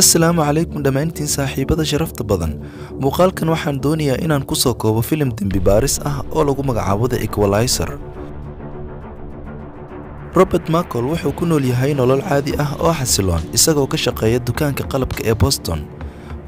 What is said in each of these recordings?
assalaamu calaykum dhammaantiin saaxiibada sharafta badan. Muuqaalkan waxaan doonayaa inaan ku soo koobo filim dembi baaris ah oo lagu magacaabo the equalizer. Robert macol wuxuu ku nool yahay nolol caadi ah oo xasiloon isagoo ka shaqeeya dukaanka qalabka ee boston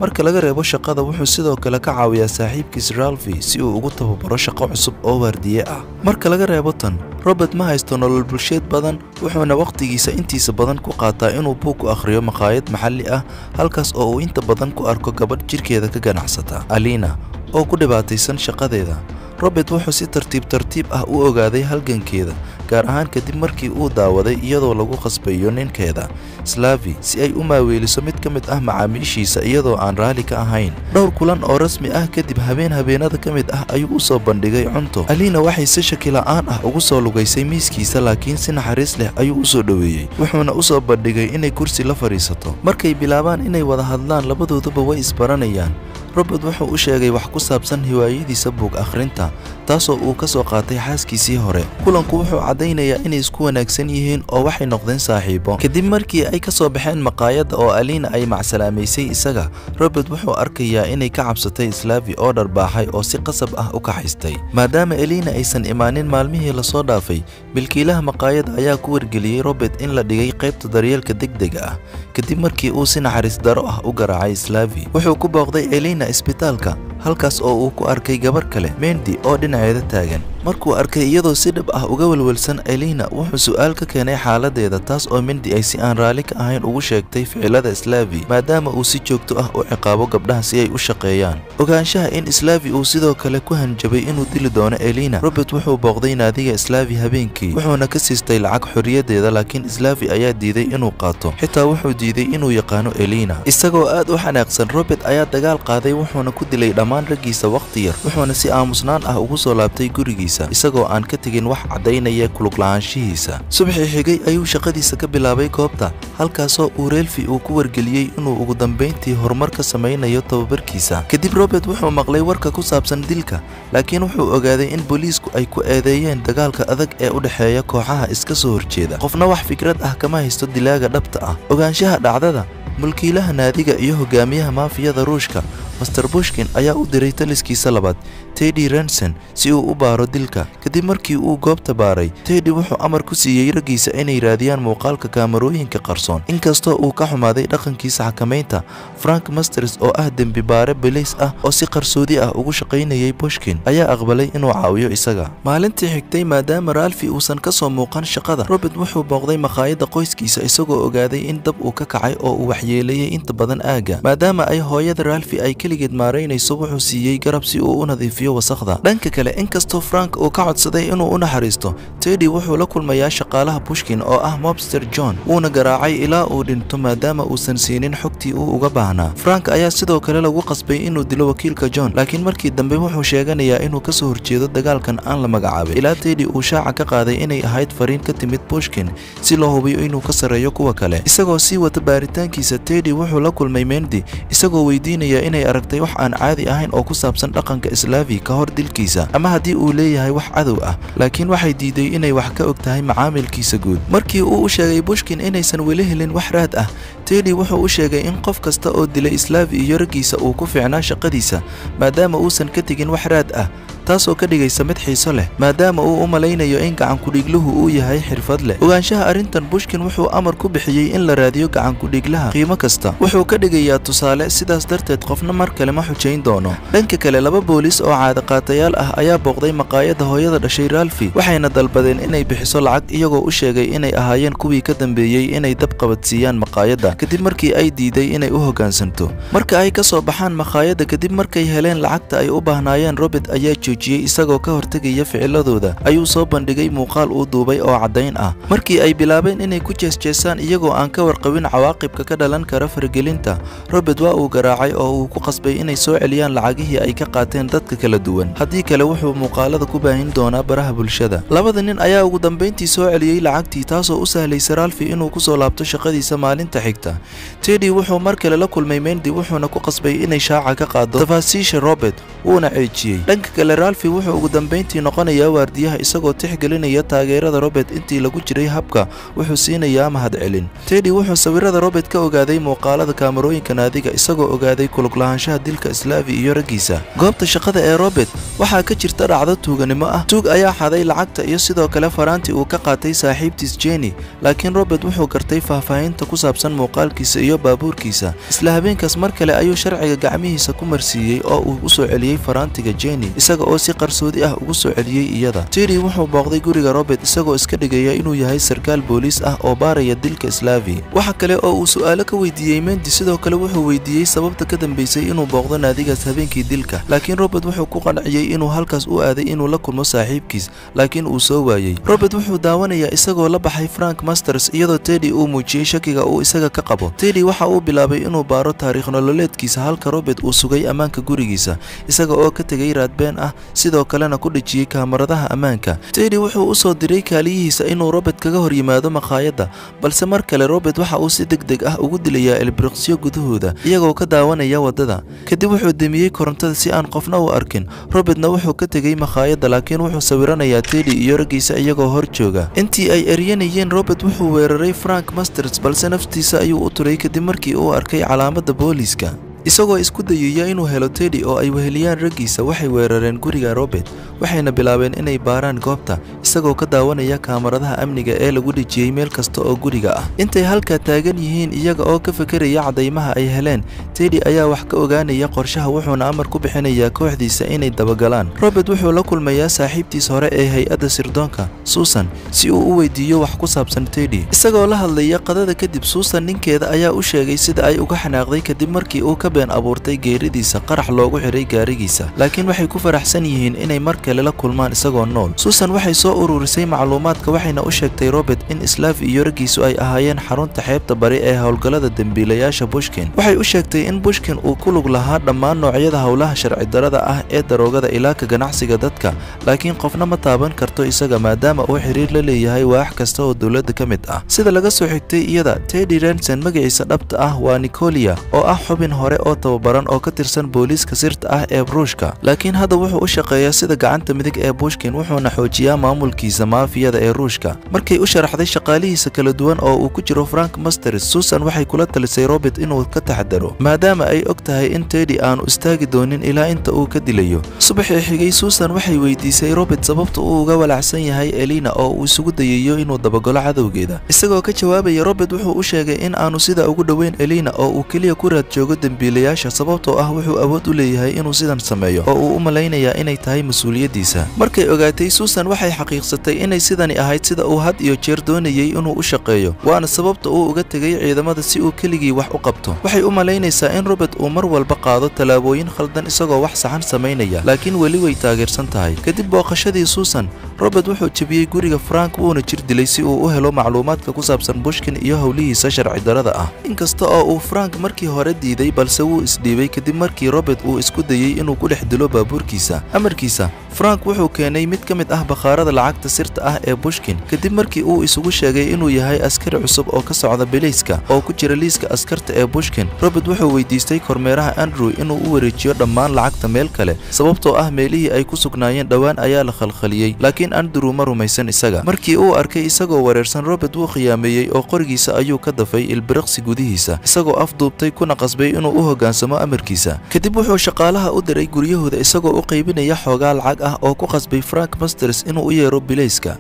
marka laga reebo shaqada wuxuu sidoo kale ka caawiyaa saaxiibkiis ralfi si uu ugu tababaro shaqo cusub oo waardiye ah. Marka laga reebo tan robert ma haysto nolol bulsheed badan wuxuuna wakhtigiisa intiisa badan ku qaataa inuu buug ku akhriyo maqaayad maxalli ah halkaas oo uu inta badan ku arko gabadh jidhkeeda ka ganacsata. Alina oo ku dhibaataysan shaqadeeda robert wuxuu si tartiib tartiib ah u ogaaday halgankeeda gaar ahaan kadib markii uu daawaday iyadoo lagu khasbayo ninkeeda slavi si ay u maaweeliso mid ka mid ah macaamiishiisa iyadoo aan raalli ka ahayn. Dhowr kulan oo rasmi ah kadib habeen habeenada ka mid ah ayuu u soo bandhigay cunto. Alina waxay si shaki la'aan ah ugu soo lugaysay miiskiisa laakiin si naxariis leh ayuu u soo dhoweeyey wuxuuna u soo bandhigay inay kursi la fadhiisato. Markay bilaabaan inay wada hadlaan labadooduba way isbaranayaan robert wuxuu u sheegay wax ku saabsan hiwaayadiisa buug akhrinta taasoo uu ka soo qaatay xaaskiisii hore. Kulanku wuxuu caddaynayaa inay isku wanaagsan yihiin oo waxay noqdeen saaxiibo. Kadib markii ay ka soo baxeen maqaayadda oo alina ay macsalaamaysay isaga robert wuxuu arkayaa inay ka cabsatay slavi oo dharbaaxay oo si qasab ah u kaxaystay. Maadaama elina aysan imaanin maalmihii la soo dhaafay milkiilaha maqaayadda ayaa ku wargeliyey robert in la dhigay qaybta daryeelka degdega ah. Kadib markii uu si naxariis daro ah u garaacay slavi wuxuu ku booqday elina isbitaalka halkaas oo uu ku arkay gabar kale mendi oo dhinaceeda taagan. Markuu arkay iyadoo si dhab ah uga welwelsan elina wuxuu su'aal ka keenay xaaladeeda taas oo mendi ay si aan raalli ka ahayn ugu sheegtay ficilada slavi maadaama uu si joogto ah u ciqaabo gabdhaha si ay u shaqeeyaan. Ogaanshaha in slavi uu sidoo kale ku hanjabay inuu dili doono elina robert wuxuu booqday naadiga slavi habeenkii wuxuuna ka siistay lacag xorriyadeeda laakiin slavi ayaa diiday inuu qaato. Xitaa wuxuu diiday inuu yaqaano elina. Isagoo aad u xanaaqsan robert ayaa dagaal qaaday wuxuuna ku dilay dhammaan raggiisa wakhti yar wuxuuna si aamusnaan ah ugu soo laabtay gurigiisa isagoo aan ka tegin wax caddaynaya kulugla'aanshihiisa subaxii xigay ayuu shaqadiisa ka bilaabay goobta halkaasoo uu reelfi uu ku wargeliyey inuu ugu dambayntii horumar ka samaynayo tababarkiisa. Kadib robert wuxuu maqlay warka ku saabsan dilka laakiin wuxuu ogaaday in booliisku ay ku eedeeyeen dagaalka adag ee u dhexeeya kooxaha iska soo horjeeda. Qofna wax fikrad ah kama haysto dilaaga dhabta ah. Ogaanshaha dhacdada mulkiilaha naadiga iyo hogaamiyaha maafiyada ruushka master bushkin ayaa u diray taliskiisa labaad teddy renson si uu u baaro dilka. Kadib markii uu goobta baaray teddy wuxuu amar ku siiyey raggiisa inay raadiyaan muuqaalka kaamarooyinka qarsoon. Inkastoo uu ka xumaaday dhaqankiisa xakamaynta frank masters oo ah dembi baare beliis ah oo si qarsoodi ah ugu shaqaynayay bushkin ayaa aqbalay inuu caawiyo isaga. Maalintii xigtay maadaama ralfi uusan ka soo muuqan shaqada robert wuxuu booqday maqaayadda qoyskiisa isagoo ogaaday in dab uu ka kacay oo uu waxyeeleeyey inta badan aagga maadaama ay hooyada ralfi ay keligeed maaraynayso wuxuu siiyey garab si uu u nadiifiyo wasaqda dhanka kale inkastoo frank uu ka codsaday inuu u naxariisto teddy wuxuu la kulmayaa shaqaalaha bushkin oo ah mobster john wuuna garaacay ilaa uu dhinto maadaama uusan siinin xogtii uu uga baahnaa frank ayaa sidoo kale lagu qasbay inuu dilo wakiilka john laakiin markii dambe wuxuu sheeganayaa inuu ka soo horjeedo dagaalkan aan la magacaabay ilaa teddy uu shaaca ka qaaday inay ahayd fariin ka timid bushkin si loo hubiyo inuu ka sarreeyo kuwa kale isagoo sii wata baaritaankiisa teddy wuxuu la kulmay mendi isagoo weydiinaya inay aragtay wax aan caadi ahayn oo ku saabsan dhaqanka slavi ka hor dilkiisa. Ama haddii uu leeyahay wax cadow ah laakiin waxay diiday inay wax ka og tahay macaamilkiisa guud. Markii uu u sheegay bushkin inaysan weli helin wax raad ah teddy wuxuu u sheegay in qof kasta oo dilay slavi iyo raggiisa uu ku fiicnaa shaqadiisa maadaama uusan ka tegin wax raad ah taasoo ka dhigaysa mid xiiso leh maadaama uu u malaynayo in gacankudhigluhu uu yahay xirfad leh. Ogaanshaha arrintan bushkin wuxuu amar ku bixiyey in la raadiyo gacankudhiglaha qiimo kasta. Wuxuu ka dhigayaa tusaale sidaas darteed qofna mar kale ma xujayn doono. Dhanka kale laba booliis oo caadaqaatayaal ah ayaa booqday maqaayadda hooyada dhashay ralfi waxayna dalbadeen inay bixiso lacag iyagoo u sheegay inay ahaayeen kuwii ka dambeeyey inay dab qabadsiiyaan maqaayadda kadib markii ay diiday inay u hoggaansanto marka ay ka soo baxaan maqaayadda kadib markay heleen lacagta ay u baahnaayeen robert ayaa joojiyey isagoo ka hortegaya ficiladooda ayuu soo bandhigay muuqaal uu duubay oo caddayn ah. Markii ay bilaabeen inay ku jeesjeesaan iyagoo aan ka warqabin cawaaqibka ka dhalan kara faragelinta robert waa uu garaacay oo uu ku qasbay inay soo celiyaan lacagihii ay ka qaateen dadka kala duwan. Haddii kale wuxuu muuqaalada ku baahin doonaa baraha bulshada. Labada nin ayaa ugu dambayntii soo celiyey lacagtii taasoo u sahlaysa ralfi inuu ku soo laabto shaqadiisa maalinta xigta. Teddy wuxuu mar kale la kulmay mendi wuxuuna ku qasbay inay shaaca ka qaado tafaasiisha robert wuuna ceejiyey. Dhanka kale ralfi wuxuu ugu dambayntii noqonayaa waardiyaha isagoo tixgelinaya taageerada robert intii lagu jiray habka wuxuu siinayaa mahadcelin teddy wuxuu sawirada robert ka ogaaday muuqaalada kaamarooyinka naadiga isagoo ogaaday kulug lahaanshaha dilka slaavi iyo raggiisa. Goobta shaqada ee robert waxaa ka jirta dhacdo tuuganimo ah. Tuug ayaa xaday lacagta iyo sidoo kale faraantii uu ka qaatay saaxiibtiis jenny laakiin robert wuxuu gartay faahfaahinta ku saabsan muuqaalkiisa iyo baabuurkiisa. Isla habeenkaas mar kale ayuu sharciga gacmihiisa ku marsiiyey oo uu u soo celiyey faraantiga isaga oo si qarsoodi ah ugu soo celiyey iyada. Teddy wuxuu booqday guriga robert isagoo iska dhigaya inuu yahay sarkaal booliis ah oo baaraya dilka slaavi waxa kale oo uu su'aalo ka weydiiyey mendi sidoo kale wuxuu weydiiyey sababta ka dambaysay inuu booqdo naadigaas habeenkii dilka. Laakiin robert wuxuu ku qanciyey inuu halkaas u aaday inuu la kulmo saaxiibkiis laakiin uu soo waayey. Robert wuxuu daawanayaa isagoo la baxay frank masters iyadoo teddy uu muujiyey shakiga uu isaga ka qabo. Teddy waxa uu bilaabay inuu baaro taariikh nololeedkiisa halka robert uu sugay ammaanka gurigiisa isaga oo ka tegay raadbeen ah sidoo kalena ku dhejiyey kaamaradaha ammaanka. Teddy wuxuu u soo diray kaaliyihiisa inuu robert kaga hor yimaado maqaayadda balse mar kale robert waxa uu si deg deg ah ugu dilayaa elbriqsyo gudahooda iyagoo ka daawanaya waddada. Kadib wuxuu demiyey korontada si aan qofna u arkin. Robertna wuxuu ka tegey maqaayadda laakiin wuxuu sawiranayaa teddy iyo raggiisa iyagoo hor jooga. Intii ay eryanayeen robert wuxuu weeraray frank masters balse naftiisa ayuu u turay kadib markii uu arkay calaamadda booliiska isagoo isku dayaya inuu helo teddy oo ay weheliyaan raggiisa waxay weerareen guriga robert waxayna bilaabeen inay baaraan goobta isagoo ka daawanaya kaamaradaha amniga ee lagu dhejiyey meel kasta oo guriga ah. Intay halkaa taagan yihiin iyaga oo ka fekeraya caddaymaha ay heleen teddy ayaa wax ka ogaanaya qorshaha wuxuuna amar ku bixinayaa kooxdiisa inay dabagalaan. Robert wuxuu la kulmayaa saaxiibtiis hore ee hay'adda sirdoonka susan si uu u weydiiyo wax ku saabsan teddy. Isagoo la hadlaya qadada kadib susan ninkeeda ayaa u sheegay sida ay uga xanaaqday kadib markii uu ka been abuurtay geeridiisa qarax loogu xidhay gaarigiisa. Laakiin waxay ku faraxsan yihiin inay mar kale la kulmaan isagoo nool. Susan waxay soo ururisay macluumaadka waxayna u sheegtay robert in slaav iyo raggiisu ay ahaayeen xarunta xeebta bari ee howlgallada dembiilayaasha bushkin waxay u sheegtay in bushkin uu ku lug lahaa dhammaan noocyada howlaha sharci darada ah ee daroogada ilaa ka ganacsiga dadka laakiin qofna ma taaban karto isaga maadaama uu xiriir la leeyahay waax kasta oo dowladda ka mid ah. Sida laga soo xigtay iyada teddy renson magaciisa dhabta ah waa nicolia oo ah xubin hore oo tababaran oo ka tirsan booliiska sirta ah ee ruushka laakiin hadda wuxuu u shaqeeyaa sida gacanta midig ee bushkin wuxuuna xoojiyaa maamulkiisa maafiyada ee ruushka. Markay u sharaxday shaqaalihiisa kala duwan oo uu ku jiro frank masters susan waxay kula talisay robert inuu ka taxadaro maadaama ay og tahay in teddy aanu istaagi doonin ilaa inta uu ka dilayo. Subaxii xigay susan waxay weydiisay robert sababta uu uga walacsan yahay elina oo uu isugu dayayo inuu dabagalo cadowgeeda. Isagoo ka jawaabaya robert wuxuu u sheegay in aanu sida ugu dhoweyn elina oo uu keliya ku raad joogo dembiilayaasha sababtoo ah wuxuu awood u leeyahay inuu sidan sameeyo oo uu u malaynayaa inay tahay mas'uuliyaddiisa markay ogaatay susan waxay xaqiiqsatay inay sidani ahayd sida uu had iyo jeer doonayey inuu u shaqeeyo waana sababta uu uga tegay ciidamada si uu keligii wax u qabto. Waxay u malaynaysaa in robert uu mar walba qaado tallaabooyin khaldan isagoo wax saxan samaynaya laakiin weli way taageersan tahay. Kadib booqashadii susan robert wuxuu jebiyey guriga frank wuuna jir dilay si uu u helo macluumaadka ku saabsan bushkin iyo howlihiisa sharci darada ah. Inkasta oo uu frank markii hore diiday balse wuu isdhiibay kadib markii robert uu isku dayey inuu ku dhex dilo baabuurkiisa amarkiisa frank wuxuu keenay mid ka mid ah bakhaarada lacagta sirta ah ee bushkin kadib markii uu isugu sheegay inuu yahay askari cusub oo ka socda biliiska oo ku jira liiska askarta ee bushkin robert wuxuu weydiistay kormeeraha andrew inuu u wareejiyo dhammaan lacagta meel kale sababtoo ah meelihii ay ku sugnaayeen dhowaan ayaa la khalkhaliyey laakiin andrew ma rumaysan isaga. Markii uu arkay isagoo wareersan robert wuu khiyaameeyey oo qorigiisa ayuu ka dafay ilbiriqsi gudihiisa isagoo afduubtay kuna qasbay inuu u hoggaansamo amarkiisa. Kadib wuxuu shaqaalaha u diray guryahooda isagoo u qaybinaya xoogaa lacag ah oo ku qasbay frank masters inuu u yeero bilayska.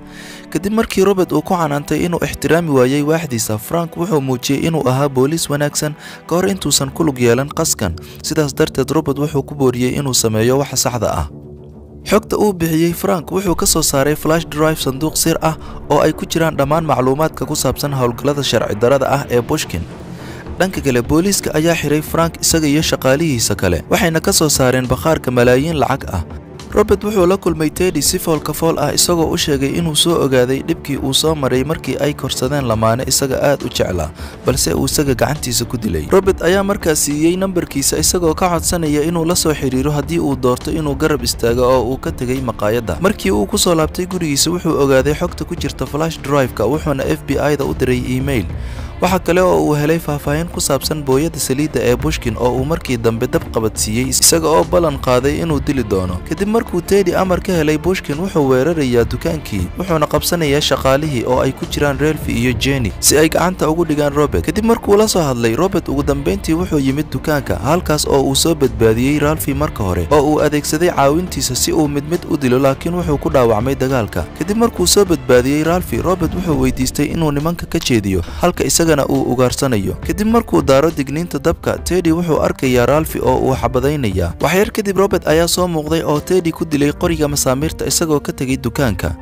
Kadib markii robert uu ku canaantay inuu ixtiraami waayey waaxdiisa frank wuxuu muujiyey inuu ahaa booliis wanaagsan ka hor intuusan ku lug yeelan qaskan. Sidaas darteed robert wuxuu ku booriyey inuu sameeyo waxa saxda ah. Xogta uu bixiyey frank wuxuu ka soo saaray flash drive sanduuq sir ah oo ay ku jiraan dhammaan macluumaadka ku saabsan howlgallada sharci darada ah ee bushkin dhanka kale booliiska ayaa xiray frank isaga iyo shaqaalihiisa kale waxayna ka soo saareen bakhaarka malaayiin lacag ah robert wuxuu la kulmay teddy si foolka fool ah isagoo u sheegay inuu soo ogaaday dhibkii uu soo maray markii ay korsadeen lamaane isaga aad u jeclaa balse uu isaga gacantiisa ku dilay. Robert ayaa markaas siiyey nambarkiisa isagoo ka codsanaya inuu la soo xidhiiro haddii uu doorto inuu garab istaago oo uu ka tegay maqaayadda. Markii uu ku soo laabtay gurigiisa wuxuu ogaaday xogta ku jirta flash drive-ka wuxuuna f b i-da u diray email waxa kale oo uu helay faahfaahin ku saabsan booyada saliidda ee bushkin oo uu markii dambe dab qabadsiiyey isaga oo ballan qaaday inuu dili doono. Kadib markuu tedi amar ka helay bushkin wuxuu weerarayaa dukaankii wuxuuna qabsanayaa shaqaalihii oo ay ku jiraan relfi iyo jenny si ay gacanta ugu dhigaan robert. Kadib markuu la soo hadlay robert ugu dambayntii wuxuu yimid dukaanka halkaas oo uu soo badbaadiyey ralfi marka hore oo uu adeegsaday caawintiisa si uu mid mid u dilo laakiin wuxuu ku dhaawacmay dagaalka. Kadib markuu soo badbaadiyey ralfi robert wuxuu weydiistay inuu nimanka ka jeediyo halka isagana uu ugaarsanayo. Kadib markuu daaro digniinta dabka tedi wuxuu arkayaa ralfi oo uu xabadaynayaa waxyar kadib robert ayaa soo muuqday oo tedi ku dilay qoriga masaamiirta isagoo ka tegay dukaanka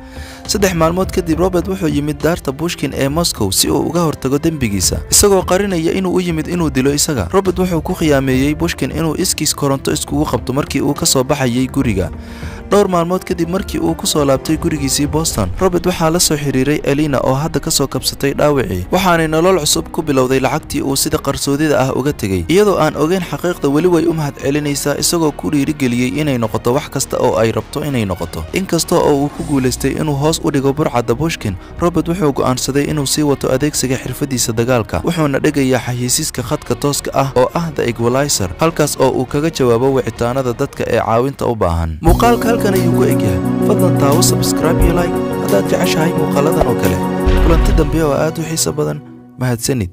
saddex maalmood kadib robert wuxuu yimid daarta bushkin ee moscow si uu uga hortago dembigiisa isagoo qarinaya inuu u yimid inuu dilo isaga. Robert wuxuu ku khiyaameeyey bushkin inuu iskiis koronto iskugu qabto markii uu ka soo baxayay guriga. Dhowr maalmood kadib markii uu ku soo laabtay gurigiisii boston robert waxaa la soo xiriiray elina oo hadda ka soo kabsatay dhaawacii waxaanay nolol cusub ku bilowday lacagtii uu sida qarsoodida ah uga tegey iyadoo aan ogeyn xaqiiqda weli way u mahad celinaysaa isagoo ku dhiirigeliyey inay noqoto wax kasta oo ay rabto inay noqoto. Inkasta oo uu ku guulaystay inuu hoos u dhigo burcadda bushkin robert wuxuu go'aansaday inuu sii wato adeegsiga xirfadiisa dagaalka wuxuuna dhegayaa xayiisiiska khadka tooska ah oo ah the equalizer halkaas oo uu kaga jawaabo wicitaanada dadka ee caawinta u baahan. Muuqaalka halkan ayuu ku egyahay fadlan taawo sabscribe iyo like. Haddaad jeceshahay muuqaaladan oo kale kulanti dambe oo aad u xiiso badan mahadsanid